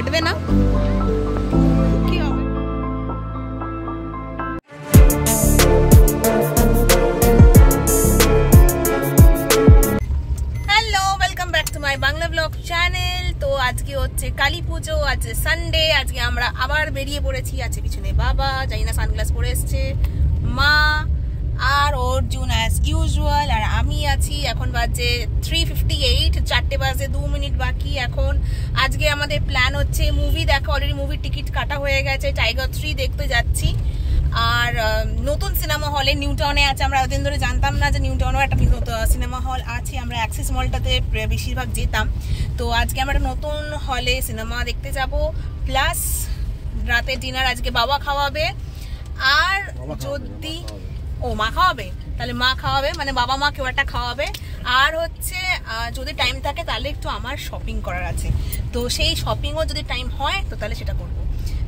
ফাটবে না। বাংলা চ্যানেল তো আজকে হচ্ছে কালী পুজো আজকে সানডে আজকে আমরা আবার বেরিয়ে পড়েছি। আছে পিছনে বাবা, জানি না সানগ্লাস পরে এসছে। মা আর অর্জুন অ্যাজ ইউজুয়াল আর আমি আছি এখন বাজে থ্রি ফিফটি এইট চারটে বাজে দু মিনিট বাকি এখন। আজকে আমাদের প্ল্যান হচ্ছে মুভি দেখা অলরেডি মুভির টিকিট কাটা হয়ে গেছে টাইগার থ্রি দেখতে যাচ্ছি। আর নতুন সিনেমা হলে নিউ টাউনে আছে আমরা এতদিন ধরে জানতাম না যে নিউ টাউনেও একটা সিনেমা হল আছে আমরা অ্যাক্সিস মলটাতে বেশিরভাগ যেতাম। তো আজকে আমরা একটা নতুন হলে সিনেমা দেখতে যাব প্লাস রাতে ডিনার আজকে বাবা খাওয়াবে। আর যদি ও, মা খাওয়াবে? তাহলে মা খাওয়াবে মানে বাবা মা কেউ একটা খাওয়াবে। আর হচ্ছে যদি টাইম থাকে, তাহলে একটু আমার শপিং করার আছে। তো সেই শপিংও যদি টাইম হয়, তো তাহলে সেটা করব।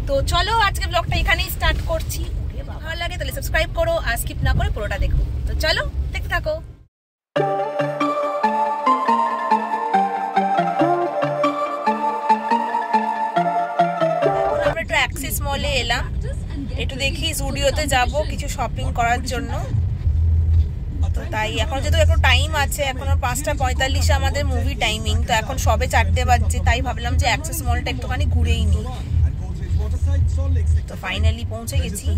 তো চলো আজকে ব্লগটা এখানেই স্টার্ট করছি। ভালো লাগে, তাহলে সাবস্ক্রাইব করো আর স্কিপ না করে পুরোটা দেখো। তো চলো, দেখতে থাকো। একটু দেখি স্টুডিওতে যাব কিছু শপিং করার জন্য। তো তাই, এখন যেহেতু একটু টাইম আছে, এখনও পাঁচটা পঁয়তাল্লিশে আমাদের মুভি টাইমিং তো এখন সবে চারটে বাজছে, তাই ভাবলাম যে অ্যাক্সেস মলটা একটুখানি ঘুরেই নিই। তো ফাইনালি পৌঁছে গেছি।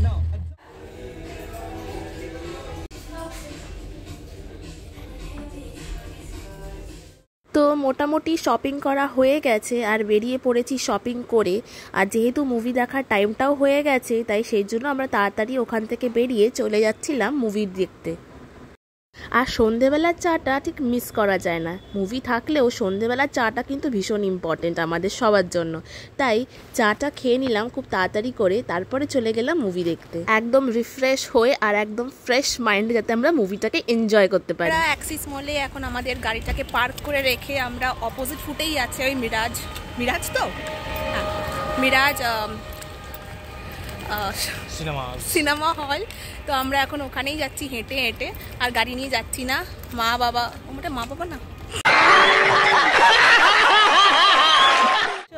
মোটামুটি শপিং করা হয়ে গেছে আর বেরিয়ে পড়েছি শপিং করে। আর যেহেতু মুভি দেখার টাইমটাও হয়ে গেছে, তাই সেই জন্য আমরা তাড়াতাড়ি ওখান থেকে বেরিয়ে চলে যাচ্ছিলাম মুভি দেখতে। আর সন্ধেবেলার চাটা ঠিক মিস করা যায় না। মুভি থাকলেও সন্ধেবেলার চাটা কিন্তু ভীষণ ইম্পর্টেন্ট আমাদের সবার জন্য। তাই চাটা খেয়ে নিলাম খুব তাড়াতাড়ি করে তারপরে চলে গেলাম মুভি দেখতে। একদম রিফ্রেশ হয়ে আর একদম ফ্রেশ মাইন্ডে যাতে আমরা মুভিটাকে এনজয় করতে পারি। অ্যাক্সিস মলে এখন আমাদের গাড়িটাকে পার্ক করে রেখে আমরা অপোজিট ফুটেই আছে ওই মিরাজ মিরাজ তো? হ্যাঁ। মিরাজ আহ, সিনেমা সিনেমা হল। তো আমরা এখন ওখানেই যাচ্ছি হেঁটে হেঁটে। আর গাড়ি নিয়ে যাচ্ছি না। মা বাবা ওটা মা বাবা না?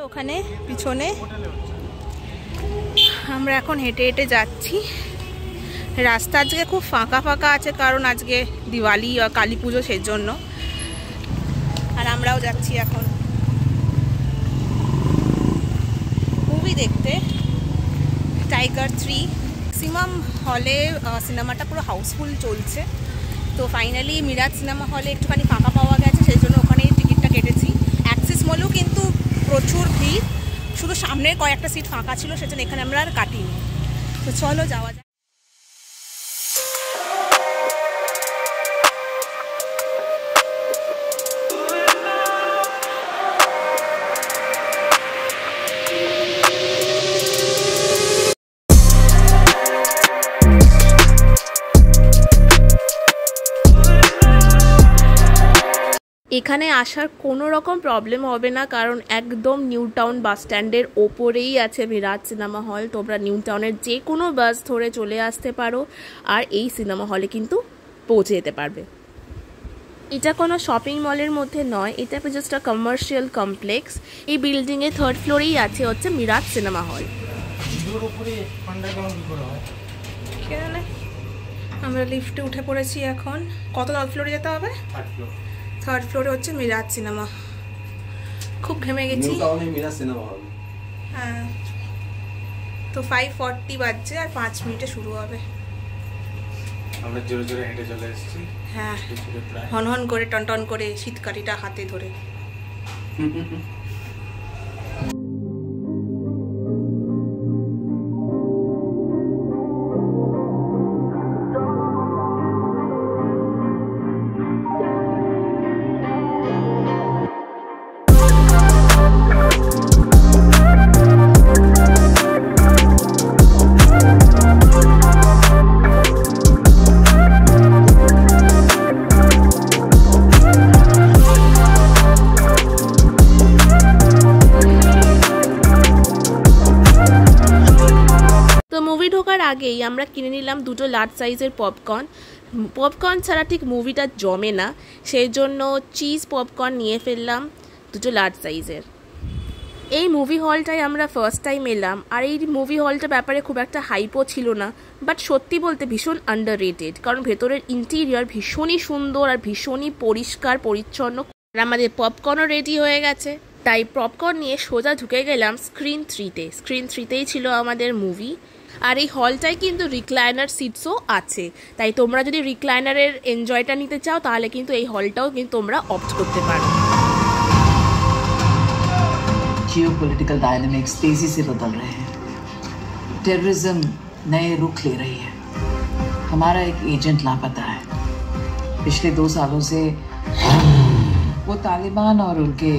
ওখানে পিছনে। আমরা এখন হেঁটে হেঁটে যাচ্ছি। রাস্তা আজকে খুব ফাঁকা ফাঁকা আছে কারণ আজকে দিওয়ালি আর কালী পুজো সেই জন্য আর আমরাও যাচ্ছি এখন। মুভি দেখতে। টাইগার থ্রি ম্যাক্সিমাম হলে সিনেমাটা পুরো হাউসফুল চলছে। তো ফাইনালি মিরাজ সিনেমা হলে একটুখানি ফাঁকা পাওয়া গেছে, সেই জন্য ওখানে টিকিটটা কেটেছি। অ্যাক্সিস মলেও কিন্তু প্রচুর ভিড়। শুধু সামনের কয়েকটা সিট ফাঁকা ছিল, সেজন্য এখানে আমরা আর কাটিনি। তো চলো যাওয়া যাক। এখানে আসার কোনো রকম প্রবলেম হবে না কারণ একদম নিউ টাউন বাস স্ট্যান্ডের ওপরেই আছে মিরাজ সিনেমা হল তোমরা নিউ টাউনের যে কোনো বাস ধরে চলে আসতে পারো আর এই সিনেমা হলে কিন্তু পৌঁছে যেতে পারবে। এটা কোনো শপিং মলের মধ্যে নয় এটা জাস্ট আ কমার্শিয়াল কমপ্লেক্স এই বিল্ডিংয়ে থার্ড ফ্লোরেই আছে হচ্ছে মিরাজ সিনেমা হল? আমরা লিফটে উঠে পড়েছি এখন। কত ফ্লোরে যেতে হবে? থার্ড ফ্লোর থার্ড ফ্লোরে হচ্ছে মিরাজ সিনেমা খুব ঘেমে গেছি। হ্যাঁ। তো ফাইভ ফর্টি বাজছে আর পাঁচ মিনিটে শুরু হবে। আমরা জোরে জোরে হেঁটে চলে এসেছি। হ্যাঁ। দুপুরে হন হন করে টন টন করে শীতকারিটা হাতে ধরে। আগেই আমরা কিনে নিলাম দুটো লার্জ সাইজের পপকর্ন পপকর্ন ছাড়া ঠিক মুভিটা জমে না। সেই জন্য চিজ পপকর্ন নিয়ে ফেললাম দুটো লার্জ সাইজের এই মুভি হলটায় আমরা ফার্স্ট টাইম এলাম। আর এই মুভি হলটার ব্যাপারে খুব একটা হাইপও ছিল না। বাট সত্যি বলতে ভীষণ আন্ডার রেটেড কারণ ভেতরের ইন্টিরিয়র ভীষণই সুন্দর আর ভীষণই পরিষ্কার, পরিচ্ছন্ন। আর আমাদের পপকর্নও রেডি হয়ে গেছে। তাই পপকর্ন নিয়ে সোজা ঢুকে গেলাম স্ক্রিন থ্রিতে স্ক্রিন থ্রিতেই ছিল আমাদের মুভি আর এই হলটায় কিন্তু রিক্লাইনার সিটসও আছে তাই তোমরা যদি রিক্লাইনারের এনজয়টা নিতে চাও তাহলে কিন্তু এই হলটাও কিন্তু তোমরা অপ্ট করতে পারো जियोपॉलिटिकल डायनामिक्स तेजी से बदल रहे हैं टेररिज्म नए रुख ले रही है हमारा एक एजेंट लापता है पिछले दो सालों से वो तालिबान और उनके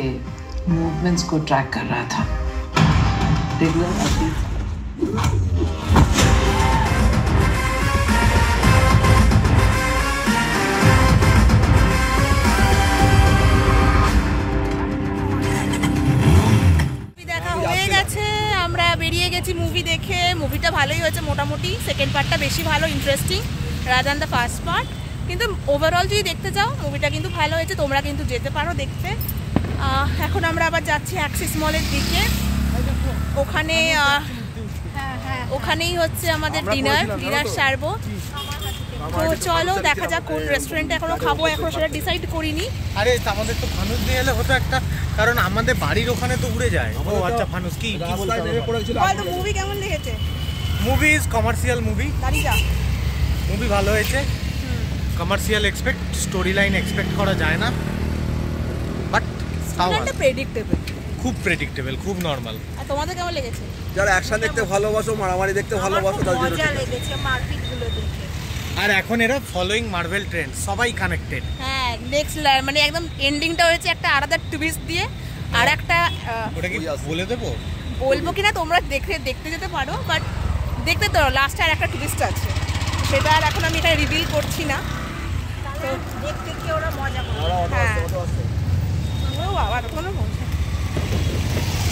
मूवमेंट्स को ट्रैक कर रहा था रेगुलर ভালোই হয়েছে মোটামুটি। সেকেন্ড পার্টটা বেশি ভালো ইন্টারেস্টিং রাজান দ্য ফার্স্ট পার্ট কিন্তু ওভারঅল যদি দেখতে চাও মুভিটা কিন্তু ভালো হয়েছে তোমরা কিন্তু যেতে পারো দেখতে। এখন আমরা আবার যাচ্ছি অ্যাক্সিস মলের দিকে। ওখানে আহ, ওখানেই হচ্ছে আমাদের ডিনার ডিনার সারবো। তো চলো দেখা যাক কোন রেস্টুরেন্টে এখনও খাব এখনও সেটা ডিসাইড করিনি। আরে আমাদের তো ফানুস নিয়ে এলে হতো একটা কারণ আমাদের বাড়ির ওখানে তো উড়ে যায়। ও আচ্ছা ফানুস কি কি বলতে বল মুভি কেমন লেগেছে? Movie is commercial movie movie ভালো হয়েছে। Commercial expect story line expect করা যায় না। বাট তাও। প্রেডিক্টেবল খুব প্রেডিক্টেবল খুব নর্মাল আর তোমাদের কেমন লেগেছে? যারা অ্যাকশন দেখতে ভালোবাসো মারামারি দেখতে ভালোবাসো তাদের মজা লেগেছে মারপিটগুলো দেখে। আর এখন এরা ফলোয়িং মার্ভেল ট্রেন্ড সবাই কানেক্টেড হ্যাঁ নেক্সট মানে একদম এন্ডিংটা হয়েছে একটা আলাদা টুইস্ট দিয়ে। আর একটা ওটা কি বলে দেবো? বলব কিনা তোমরা দেখতে দেখতে যেতে পারো বাট দেখতে তো লাস্টে আর একটা টুরিস্ট আছে। সেটা আর এখন আমি এটা রিভিল করছি না। তো দেখতে কি ওরা মজা হ্যাঁ। ও বাবা কোনো মজা।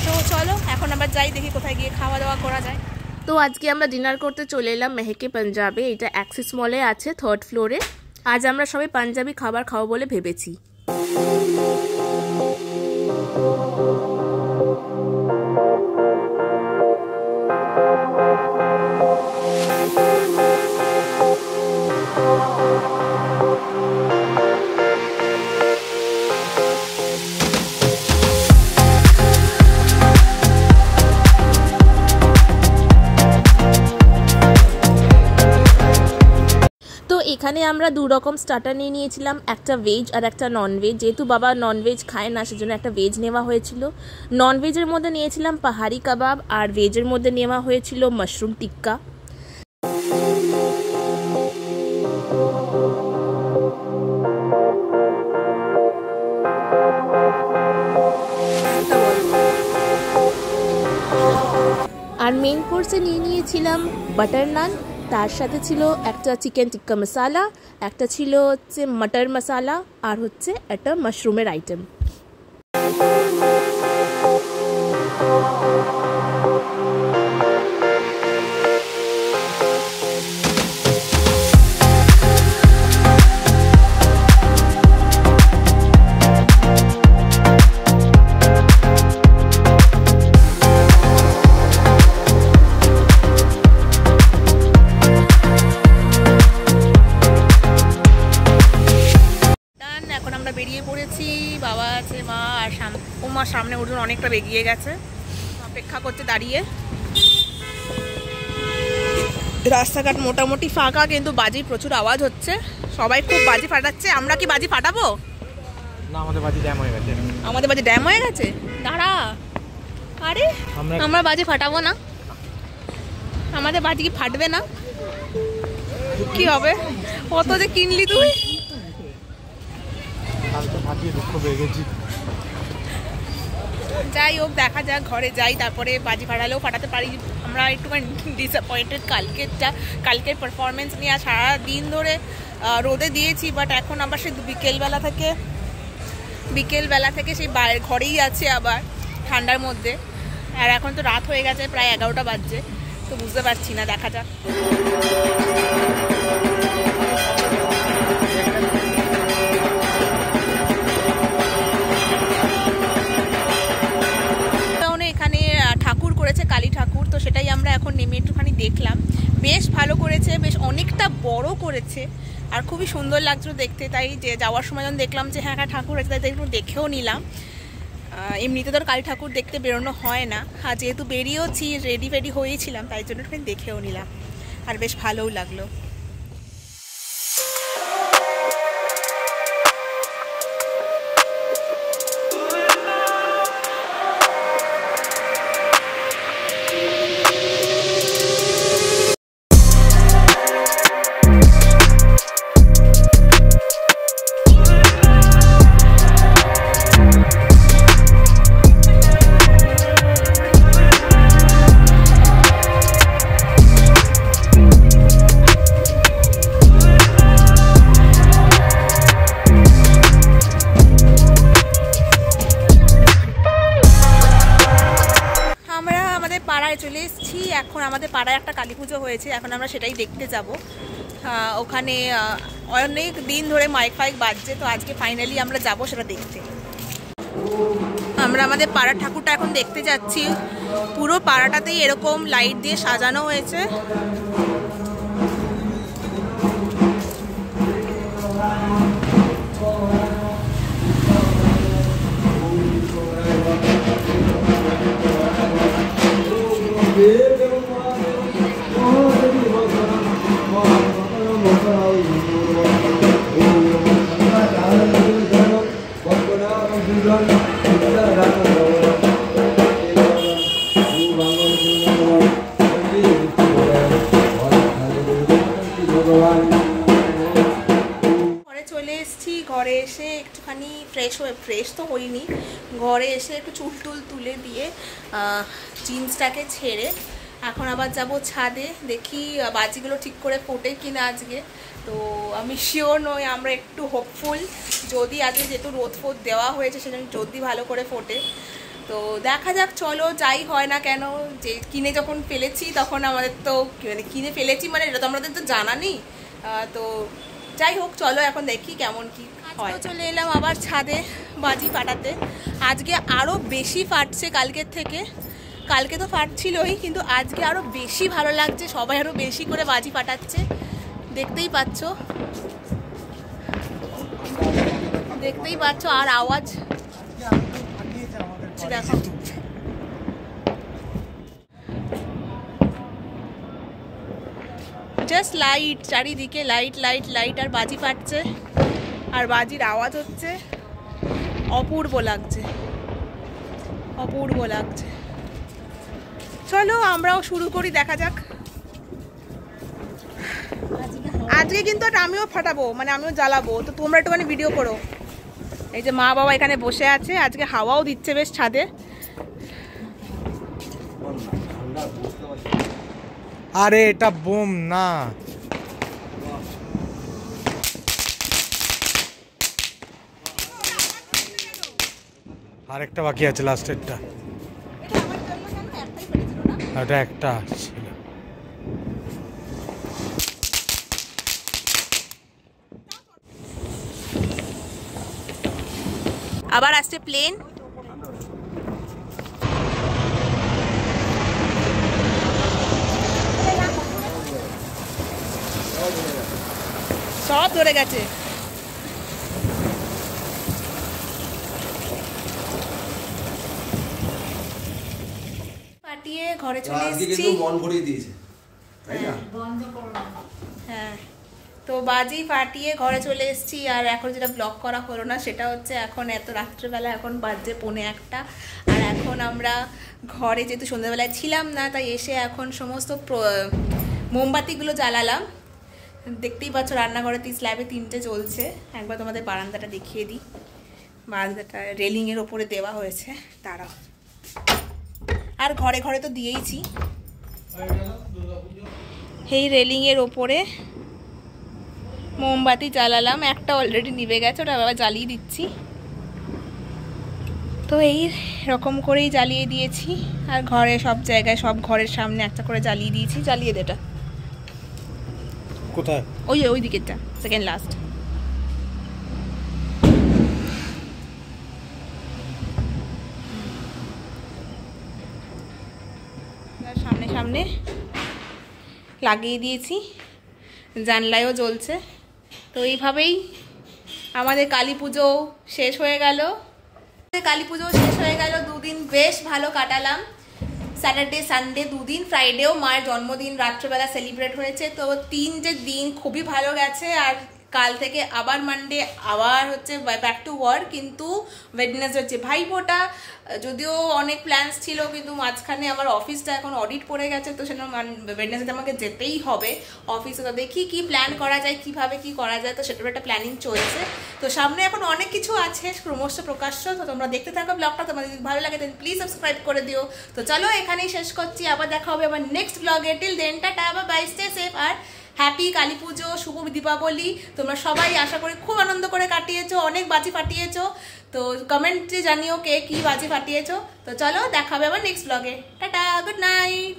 তো চলো এখন আবার যাই দেখি কোথায় গিয়ে খাওয়া দাওয়া করা যায়। তো আজকে আমরা ডিনার করতে চলে এলাম মেহেকে পাঞ্জাবে। এটা অ্যাক্সিস মলে আছে থার্ড ফ্লোরে আজ আমরা সবাই পাঞ্জাবি খাবার খাব বলে ভেবেছি। আমরা দু রকম স্টার্টার নিয়ে নিয়েছিলাম, একটা ভেজ আর একটা নন ভেজ যেহেতু বাবা নন ভেজ খায় না, সেজন্য একটা ভেজ নেওয়া হয়েছিল। নন ভেজের মধ্যে নিয়েছিলাম পাহাড়ি কাবাব আর ভেজের মধ্যে নেওয়া হয়েছিল মাশরুম টিক্কা আর মেন কোর্সে নিয়ে নিয়েছিলাম বাটার নান তার সাথে ছিল একটা চিকেন টিক্কা মশালা, একটা ছিল হচ্ছে মটর মশালা, আর হচ্ছে একটা মাশরুমের আইটেম বাবা আছে মা আর সাম ও মা সামনে ওজন অনেকটা বেগিয়ে গেছে। অপেক্ষা করতে দাঁড়িয়ে। রাস্তাঘাট মোটামুটি ফাঁকা কিন্তু বাজি প্রচুর আওয়াজ হচ্ছে। সবাই খুব বাজি ফাটাচ্ছে। আমরা কি বাজি ফাটাবো? না আমাদের বাজি ড্যাম হয়ে গেছে। আমাদের বাজি ড্যাম হয়ে গেছে? দাঁড়া। আরে আমরা- বাজি ফাটাবো না। আমাদের বাজি কি ফাটবে না? কি হবে? কত যে কিনলি তুই? দুঃখ পেয়ে গেছি। যাই হোক, দেখা যাক, ঘরে যাই, তারপরে বাজি ফাটালেও ফাটাতে পারি। আমরা একটুখানি ডিসঅ্যাপয়েন্টেড কালকেরটা, কালকের পারফরমেন্স নিয়ে আর সারাদিন ধরে রোদে দিয়েছি বাট এখন আবার সে বিকেলবেলা থেকে বিকেলবেলা থেকে সেই ঘরেই আছে আবার, ঠান্ডার মধ্যে। আর এখন তো রাত হয়ে গেছে, প্রায় এগারোটা বাজছে, তো বুঝতে পারছি না, দেখা যাক। দেখলাম। বেশ ভালো করেছে, বেশ অনেকটা বড় করেছে। আর খুবই সুন্দর লাগছিল দেখতে, তাই যে যাওয়ার সময় যখন দেখলাম যে হ্যাঁ হ্যাঁ ঠাকুর আছে, তাই একটু দেখেও নিলাম। এমনিতে তো কালী ঠাকুর দেখতে বেরোনো হয় না। আর যেহেতু বেরিয়েওছি রেডি ফেডি হয়েছিলাম, তাই জন্য একটু দেখেও নিলাম। আর বেশ ভালোও লাগল। পাড়ায় চলে এসেছি। এখন আমাদের পাড়ায় একটা কালী পুজো হয়েছে, এখন আমরা সেটাই দেখতে যাব। ওখানে অনেক দিন ধরে মাইক ফাইক বাজছে, তো আজকে ফাইনালি আমরা যাব সেটা দেখতে। আমরা আমাদের পাড়ার ঠাকুরটা এখন দেখতে যাচ্ছি। পুরো পাড়াটাতেই এরকম লাইট দিয়ে সাজানো হয়েছে। ঘরে জিন্সটাকে ছেড়ে এখন আবার যাব ছাদে, দেখি বাজিগুলো ঠিক করে ফোটে কিনা আজকে। তো আমি শিওর নই, আমরা একটু হোপফুল যদি আজকে যেহেতু রোদ ফোদ দেওয়া হয়েছে, সেজন্য যদি ভালো করে ফোটে। তো দেখা যাক, চলো যাই হয় না কেন, যে কিনে যখন ফেলেছি, তখন আমাদের তো মানে কিনে ফেলেছি মানে এটা তো আমাদের তো জানা নেই। তো যাই হোক, চলো এখন দেখি কেমন কি হয়। চলে এলাম আবার ছাদে বাজি ফাটাতে আজকে আরও বেশি ফাটছে কালকের থেকে। কালকে তো ফাটছিলই কিন্তু আজকে আরও বেশি ভালো লাগছে সবাই আরও বেশি করে বাজি ফাটাচ্ছে। দেখতেই পাচ্ছ। দেখতেই পাচ্ছ আর আওয়াজ। দেখো। জাস্ট লাইট চারিদিকে লাইট লাইট লাইট আর বাজি ফাটছে। আর বাজির আওয়াজ হচ্ছে অপূর্ব লাগছে। অপূর্ব লাগছে। চলো আমরাও শুরু করি, দেখা যাক। আজকে কিন্তু আমিও ফাটাবো মানে আমিও জ্বালাবো। তো তোমরা একটুখানি ভিডিও করো। এই যে মা বাবা এখানে বসে আছে, আজকে হাওয়াও দিচ্ছে বেশ ছাদে। আরে, এটা বোম, না। আরেকটা বাকি আছে লাস্টেরটা ওটা একটা ছিল। আবার আসছে প্লেন সব ধরে গেছে। ঘরে চলে আজকে এসেছি। কিন্তু মন ভরিয়ে দিয়েছে তাই না? হ্যাঁ তো বাজি ফাটিয়ে ঘরে চলে এসেছি আর এখন যেটা ব্লগ করা হলো না সেটা হচ্ছে এখন এত রাত্রেবেলা এখন বাজে পৌনে একটা আর এখন আমরা ঘরে যেহেতু সন্ধ্যাবেলায় ছিলাম না তাই এসে এখন সমস্ত মোমবাতিগুলো জ্বালালাম। দেখতেই পাচ্ছ রান্নাঘরে তিন স্ল্যাবে তিনটে চলছে একবার তোমাদের বারান্দাটা দেখিয়ে দিই। বারান্দাটা রেলিংয়ের ওপরে দেওয়া হয়েছে। তারাও আর ঘরে ঘরে তো দিয়েইছি। এই রেলিংয়ের ওপরে মোমবাতি জ্বালালাম একটা অলরেডি নিভে গেছে ওটা আবার জ্বালিয়ে দিচ্ছি। তো এই রকম করেই জ্বালিয়ে দিয়েছি আর ঘরে সব জায়গায় সব ঘরের সামনে একটা করে জ্বালিয়ে দিয়েছি জ্বালিয়ে দেটা কোথায়? ওই ওই দিকেরটা সেকেন্ড লাস্ট সামনে লাগিয়ে দিয়েছি। জানলায়ও জ্বলছে। তো এইভাবেই আমাদের কালী পুজো শেষ হয়ে গেল। কালী পুজো শেষ হয়ে গেল, দুদিন বেশ ভালো কাটালাম। স্যাটারডে সানডে দুদিন ফ্রাইডেও মায়ের জন্মদিন, রাত্রেবেলা সেলিব্রেট হয়েছে। তো তিন যে দিন খুবই ভালো গেছে আর কাল থেকে আবার মানডে আবার হচ্ছে ব্যাক টু ওয়ার্ক কিন্তু ওয়েডনেসডে হচ্ছে। ভাইফোঁটা যদিও অনেক প্ল্যান্স ছিল, কিন্তু মাঝখানে আমার অফিসটা এখন অডিট পড়ে গেছে, তো সেটা ওয়েডনেসডে আমাকে যেতেই হবে অফিসে তো দেখি কি প্ল্যান করা যায়, কীভাবে কি করা যায়, তো সেটার একটা প্ল্যানিং চলছে। তো সামনে এখন অনেক কিছু আছে, ক্রমশ প্রকাশ্য, তো তোমরা দেখতে থাকো ব্লগটা তোমাদের যদি ভালো লাগে প্লিজ সাবস্ক্রাইব করে দিও। তো চলো এখানেই শেষ করছি। আবার দেখা হবে আবার নেক্সট ব্লগে till then tata bye stay safe আর হ্যাপি কালী পুজো শুভ দীপাবলি তোমরা সবাই আশা করি খুব আনন্দ করে কাটিয়েছো, অনেক বাজি ফাটিয়েছো। তো কমেন্টে জানিও কে কী বাজি ফাটিয়েছো। তো চলো দেখাবে আবার নেক্সট ব্লগে টাটা গুড নাইট